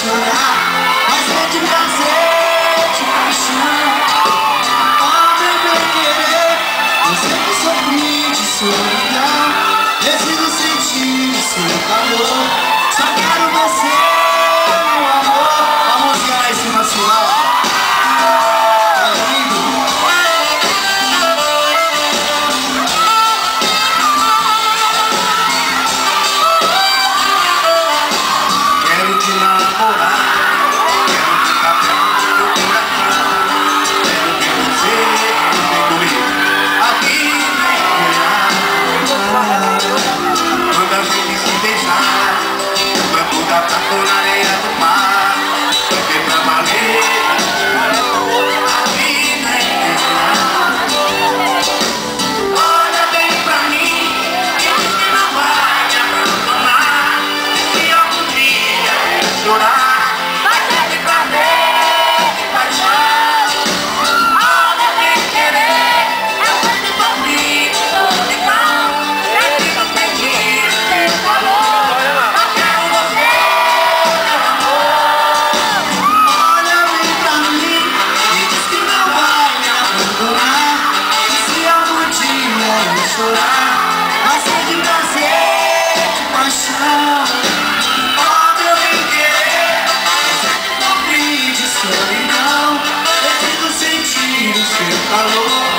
chorar. Mas é de prazer, de paixão. Pode me querer. Você que sou de chorar doing all right. Alô?